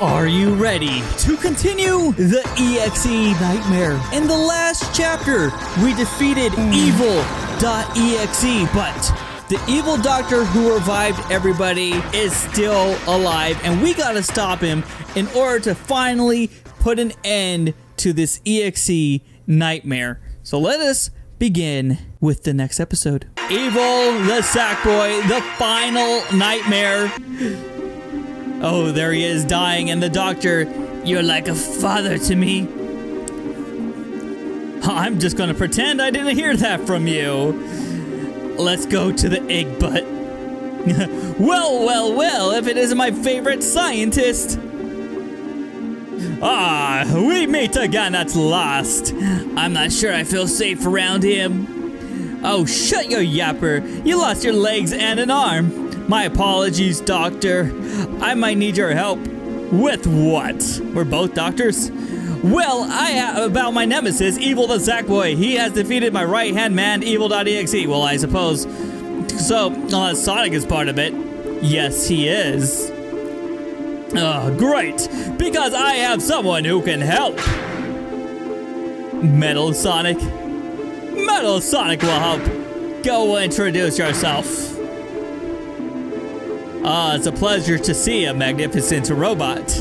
Are you ready to continue the EXE nightmare? In the last chapter, we defeated hmm. evil.exe, but the evil doctor who revived everybody is still alive, and we gotta stop him in order to finally put an end to this EXE nightmare. So let us begin with the next episode. Evil the Sackboy, the final nightmare. Oh, there he is dying, and the doctor, you're like a father to me. I'm just gonna pretend I didn't hear that from you. Let's go to the egg butt. well, well, well, if it isn't my favorite scientist. Ah, we meet again at last. I'm not sure I feel safe around him. Oh, shut your yapper. You lost your legs and an arm. My apologies, doctor. I might need your help. With what? We're both doctors? Well, I uh, about my nemesis, Evil the Sackboy. He has defeated my right-hand man, Evil.exe. Well, I suppose. So, uh, Sonic is part of it. Yes, he is. Oh, great. Because I have someone who can help. Metal Sonic. Metal Sonic will help. Go introduce yourself. Ah, it's a pleasure to see a magnificent robot.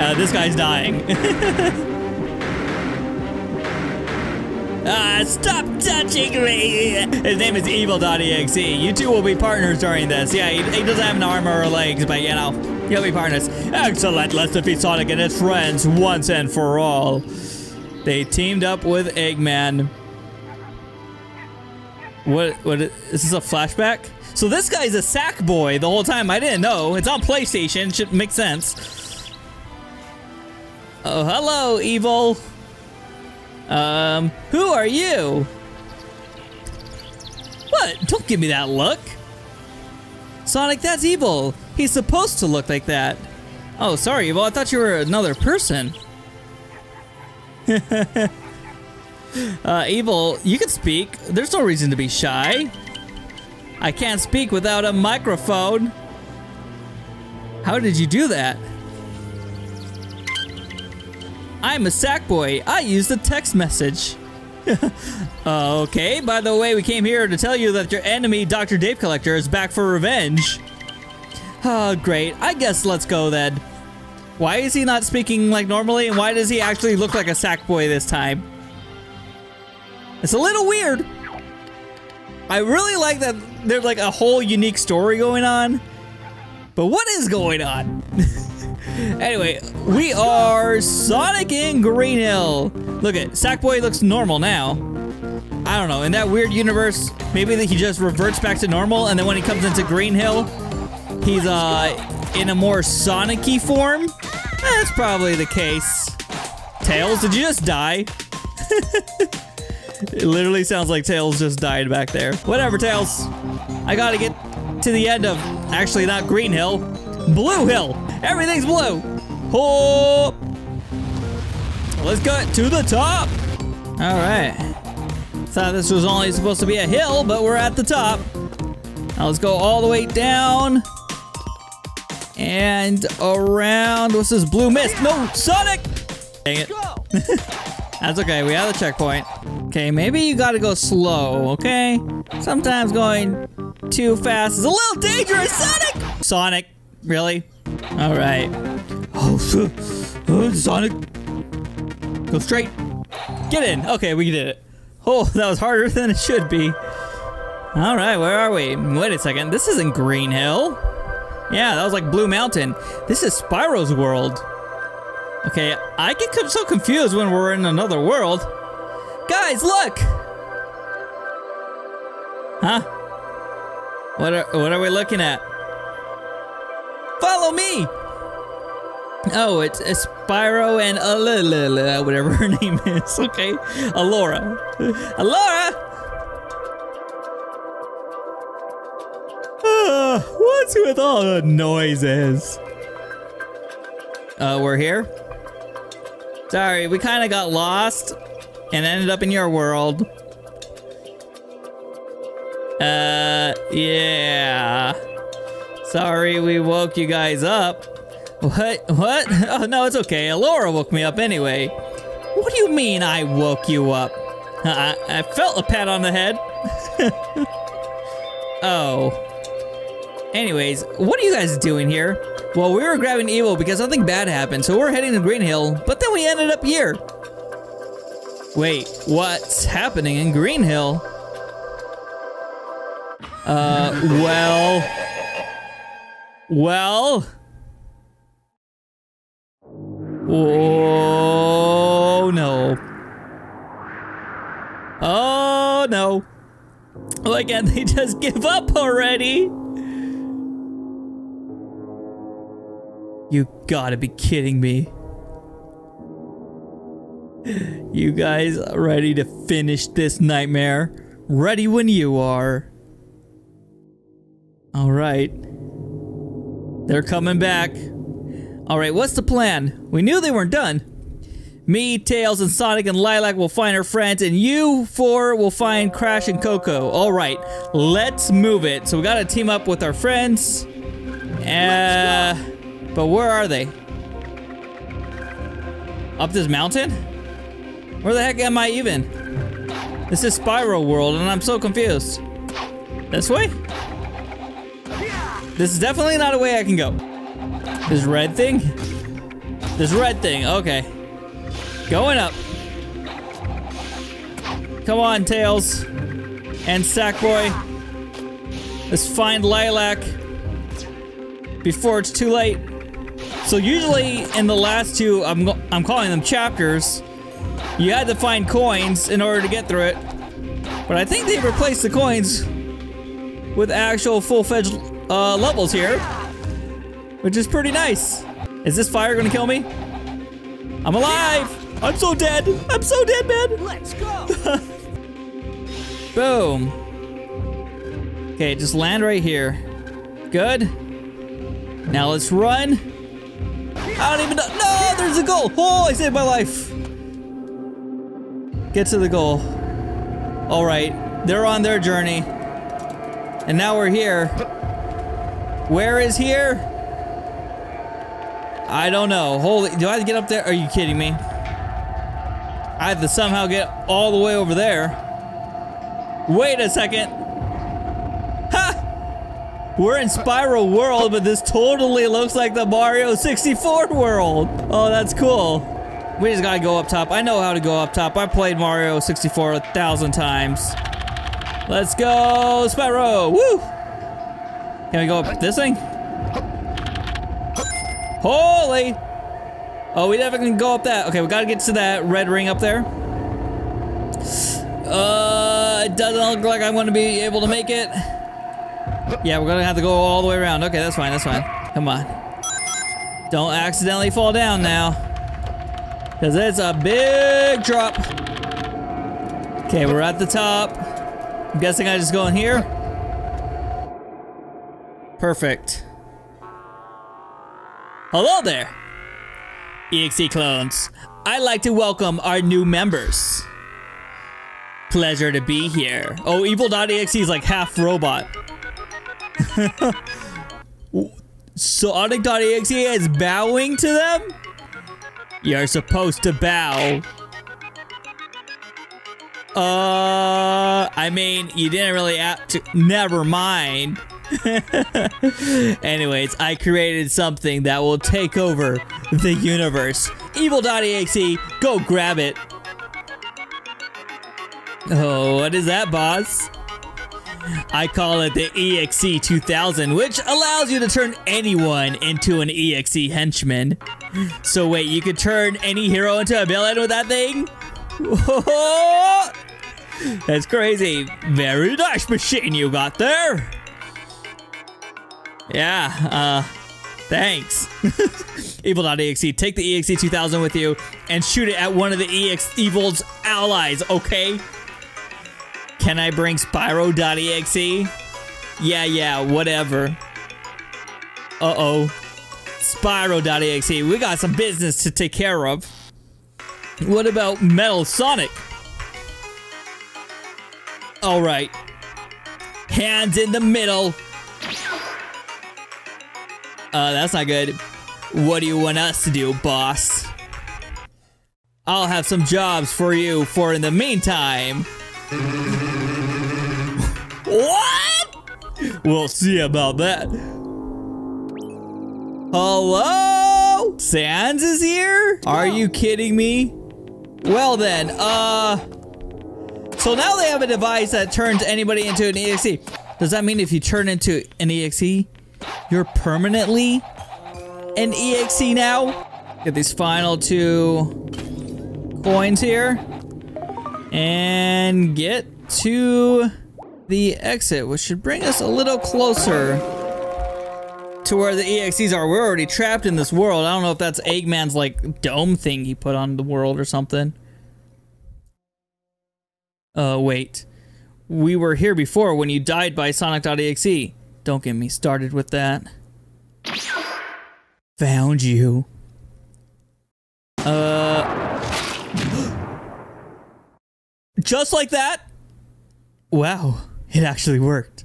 Uh, this guy's dying. ah, stop touching me! His name is Evil.exe. You two will be partners during this. Yeah, he, he doesn't have an arm or legs, but you know, you'll be partners. Excellent, let's defeat Sonic and his friends once and for all. They teamed up with Eggman. What, what, is this a flashback? So this guy's a sack boy the whole time. I didn't know. It's on PlayStation. Should make sense. Oh, hello, evil. Um, who are you? What? Don't give me that look. Sonic, that's evil. He's supposed to look like that. Oh, sorry, evil. I thought you were another person. uh, evil, you can speak. There's no reason to be shy. I can't speak without a microphone. How did you do that? I'm a sack boy. I used a text message. okay, by the way, we came here to tell you that your enemy, Dr. Dave Collector, is back for revenge. Oh, great. I guess let's go then. Why is he not speaking like normally, and why does he actually look like a sack boy this time? It's a little weird. I really like that there's like a whole unique story going on. But what is going on? anyway, we are Sonic in Green Hill. Look at Sackboy looks normal now. I don't know. In that weird universe, maybe he just reverts back to normal, and then when he comes into Green Hill, he's uh in a more Sonic-y form. That's probably the case. Tails, did you just die? It literally sounds like Tails just died back there. Whatever, Tails. I gotta get to the end of, actually not Green Hill, Blue Hill. Everything's blue. Oh! Let's go to the top. All right. Thought this was only supposed to be a hill, but we're at the top. Now let's go all the way down. And around, what's this blue mist? No, Sonic! Dang it. That's okay, we have the checkpoint. Okay, maybe you gotta go slow, okay? Sometimes going too fast is a little dangerous, Sonic! Sonic, really? All right. Oh, uh, Sonic. Go straight. Get in. Okay, we did it. Oh, that was harder than it should be. All right, where are we? Wait a second. This isn't Green Hill. Yeah, that was like Blue Mountain. This is Spyro's world. Okay, I get so confused when we're in another world. Guys, look! Huh? What are, what are we looking at? Follow me! Oh, it's Spyro and Alila, whatever her name is. Okay, Alora. Alora! Uh, what's with all the noises? Uh, we're here? Sorry, we kind of got lost and ended up in your world. Uh, yeah. Sorry we woke you guys up. What? What? Oh, no, it's okay. Laura woke me up anyway. What do you mean I woke you up? I, I felt a pat on the head. oh. Anyways, what are you guys doing here? Well, we were grabbing Evil because something bad happened, so we're heading to Green Hill, but then we ended up here. Wait, what's happening in Green Hill? Uh, well... Well... Oh, no. Oh, no. Why can't they just give up already? You gotta be kidding me. You guys ready to finish this nightmare? Ready when you are. Alright. They're coming back. Alright, what's the plan? We knew they weren't done. Me, Tails, and Sonic and Lilac will find our friends, and you four will find Crash and Coco. Alright, let's move it. So we gotta team up with our friends. Uh, but where are they? Up this mountain? Where the heck am I even? This is Spyro World, and I'm so confused. This way? This is definitely not a way I can go. This red thing? This red thing, okay. Going up. Come on, Tails. And Sackboy. Let's find Lilac before it's too late. So usually in the last two, I'm, I'm calling them chapters, you had to find coins in order to get through it. But I think they've replaced the coins with actual full-fledged uh, levels here, which is pretty nice. Is this fire gonna kill me? I'm alive! I'm so dead! I'm so dead, man! Let's go! Boom. Okay, just land right here. Good. Now let's run. I don't even know. No, there's a goal. Oh, I saved my life. Get to the goal. All right, they're on their journey. And now we're here. Where is here? I don't know. Holy, do I have to get up there? Are you kidding me? I have to somehow get all the way over there. Wait a second. Ha! We're in Spyro World, but this totally looks like the Mario 64 world. Oh, that's cool. We just gotta go up top. I know how to go up top. I played Mario 64 a thousand times. Let's go, Spyro! Woo! Can we go up this thing? Holy! Oh, we definitely can go up that. Okay, we gotta get to that red ring up there. Uh, it doesn't look like I'm gonna be able to make it. Yeah, we're gonna have to go all the way around. Okay, that's fine, that's fine. Come on. Don't accidentally fall down now. Because it's a big drop. Okay, we're at the top. I'm guessing I just go in here. Perfect. Hello there, EXE clones. I'd like to welcome our new members. Pleasure to be here. Oh, Evil.exe is like half robot. So Sonic.exe is bowing to them? You're supposed to bow. Uh, I mean, you didn't really have to. Never mind. Anyways, I created something that will take over the universe. Evil.exe, go grab it. Oh, what is that, boss? I call it the EXE 2000, which allows you to turn anyone into an EXE henchman. So wait, you could turn any hero into a villain with that thing? That's crazy. Very nice machine you got there. Yeah, uh, thanks. Evil.exe, take the EXE 2000 with you and shoot it at one of the EX Evil's allies, okay? Can I bring Spyro.exe? Yeah, yeah, whatever. Uh-oh. Spyro.exe, we got some business to take care of. What about Metal Sonic? Alright. Hands in the middle. Uh, that's not good. What do you want us to do, boss? I'll have some jobs for you for in the meantime. what? We'll see about that. Hello? Sans is here? Are you kidding me? Well then, uh... So now they have a device that turns anybody into an EXE. Does that mean if you turn into an EXE, you're permanently an EXE now? Get these final two coins here. And get to the exit, which should bring us a little closer to where the EXEs are. We're already trapped in this world. I don't know if that's Eggman's like dome thing he put on the world or something. Uh, wait. We were here before when you died by Sonic.exe. Don't get me started with that. Found you. Uh. Just like that? Wow, it actually worked.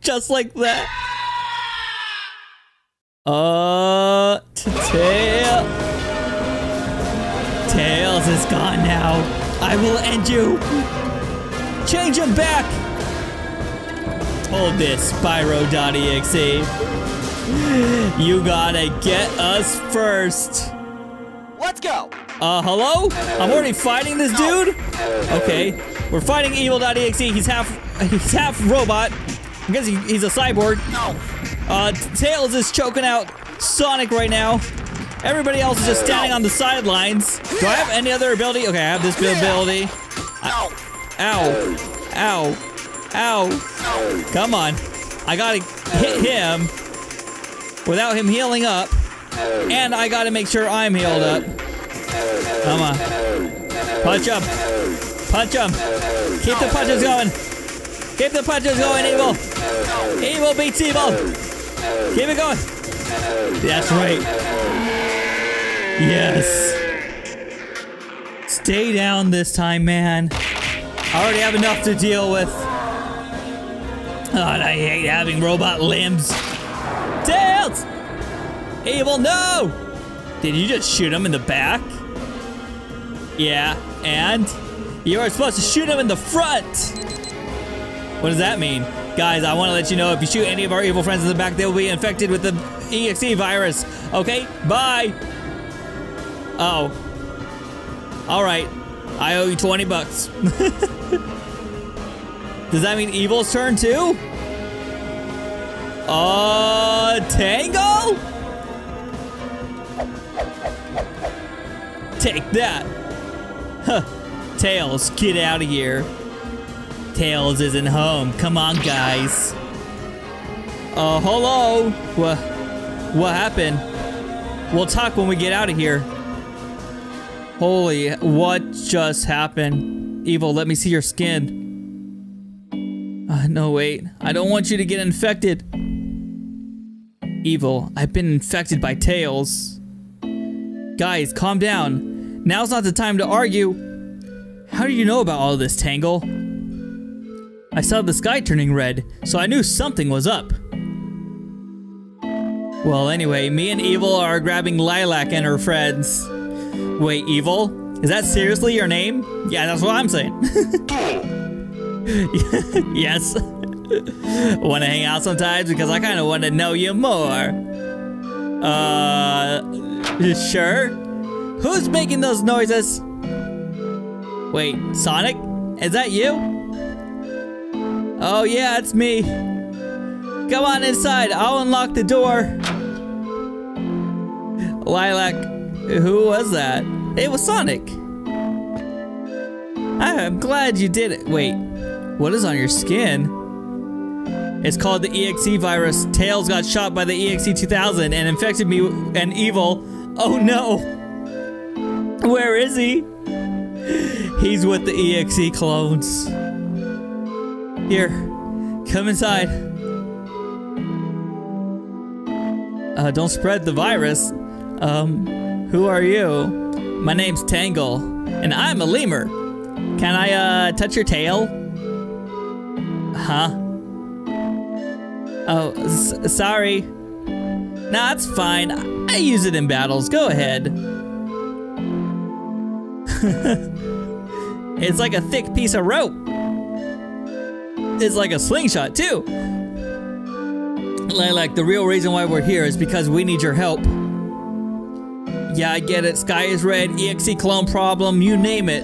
Just like that. Uh, tail. Tails is gone now. I will end you. Change him back. Hold this, Spyro.exe. You gotta get us first. Let's go. Uh, hello? I'm already fighting this dude? Okay. We're fighting Evil.exe. He's half he's half robot. I guess he, he's a cyborg. No. Uh, Tails is choking out Sonic right now. Everybody else is just standing on the sidelines. Do I have any other ability? Okay, I have this ability. No. Ow. Ow. Ow. Come on. I gotta hit him without him healing up. And I gotta make sure I'm healed up. Come on. Punch him. Punch him. Keep the punches going. Keep the punches going, Evil. Evil beats Evil. Keep it going. That's right. Yes. Stay down this time, man. I already have enough to deal with. God, I hate having robot limbs. Tails! Evil, no! Did you just shoot him in the back? Yeah, and? You were supposed to shoot him in the front! What does that mean? Guys, I want to let you know if you shoot any of our evil friends in the back, they will be infected with the EXE virus. Okay, bye! Oh. Alright. I owe you 20 bucks. Does that mean Evil's turn too? Uh, Tangle? Take that. Huh. Tails, get out of here. Tails isn't home. Come on, guys. Uh, hello? What? What happened? We'll talk when we get out of here. Holy, what just happened? Evil, let me see your skin. Uh, no, wait. I don't want you to get infected. Evil, I've been infected by Tails. Guys, calm down. Now's not the time to argue. How do you know about all this, Tangle? I saw the sky turning red, so I knew something was up. Well, anyway, me and Evil are grabbing Lilac and her friends. Wait, Evil? Is that seriously your name? Yeah, that's what I'm saying. yes. want to hang out sometimes because I kind of want to know you more. Uh, sure. Who's making those noises? Wait, Sonic? Is that you? Oh yeah, it's me. Come on inside, I'll unlock the door. Lilac, who was that? It was Sonic. Ah, I'm glad you did it. Wait, what is on your skin? It's called the EXE virus. Tails got shot by the EXE 2000 and infected me and evil. Oh no. Where is he? He's with the EXE clones. Here, come inside. Uh, don't spread the virus. Um, who are you? My name's Tangle, and I'm a lemur. Can I, uh, touch your tail? Huh? Oh, sorry. Nah, it's fine. I use it in battles. Go ahead. it's like a thick piece of rope. It's like a slingshot, too. Like, the real reason why we're here is because we need your help. Yeah, I get it. Sky is red, EXE clone problem, you name it.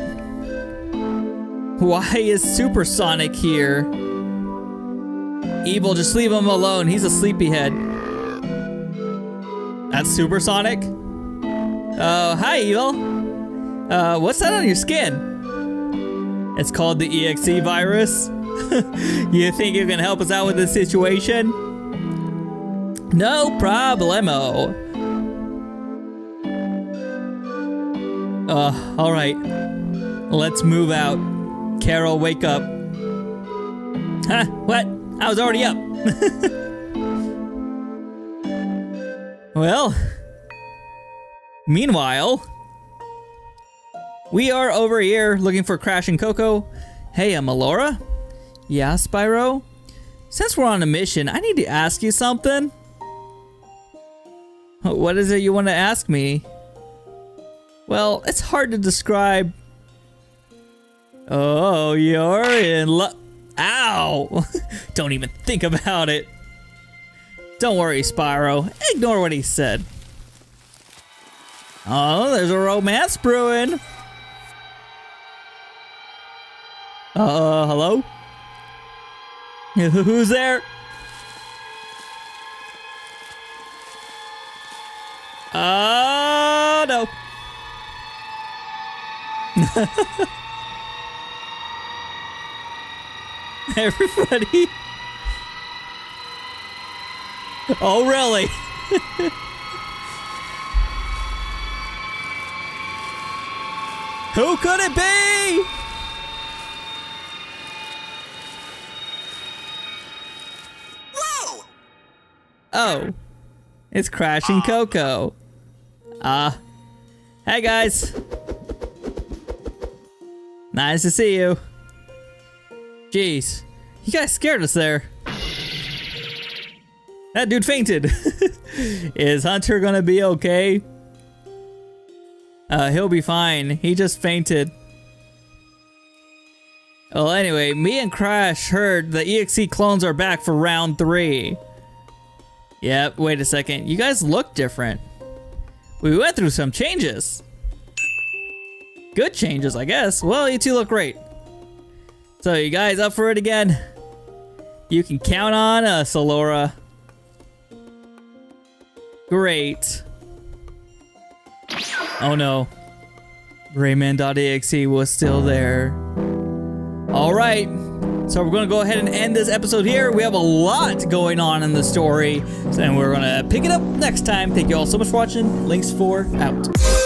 Why is Supersonic here? Evil, just leave him alone. He's a sleepyhead. That's Supersonic? Oh, hi, Evil. Uh, what's that on your skin? It's called the EXE virus. you think you can help us out with this situation? No problemo. Uh, alright. Let's move out. Carol, wake up. Huh? What? I was already up. well, meanwhile, we are over here looking for Crash and Coco. Hey, I'm Elora. Yeah, Spyro? Since we're on a mission, I need to ask you something. What is it you want to ask me? Well, it's hard to describe. Oh, you're in love. Ow! Don't even think about it. Don't worry, Spyro. Ignore what he said. Oh, there's a romance brewing. Uh, hello? Who's there? Oh, no. Everybody. Oh, really? Who could it be? Oh, it's Crash and Coco. Ah. Uh, hey guys. Nice to see you. Jeez, you guys scared us there. That dude fainted. Is Hunter gonna be okay? Uh, he'll be fine. He just fainted. Well, anyway, me and Crash heard the EXE clones are back for round three. Yep, wait a second. You guys look different. We went through some changes. Good changes, I guess. Well, you two look great. So, you guys up for it again? You can count on us, Elora. Great. Oh no. Rayman.exe was still there. Alright. So we're going to go ahead and end this episode here. We have a lot going on in the story. And we're going to pick it up next time. Thank you all so much for watching. LiNX 4 out.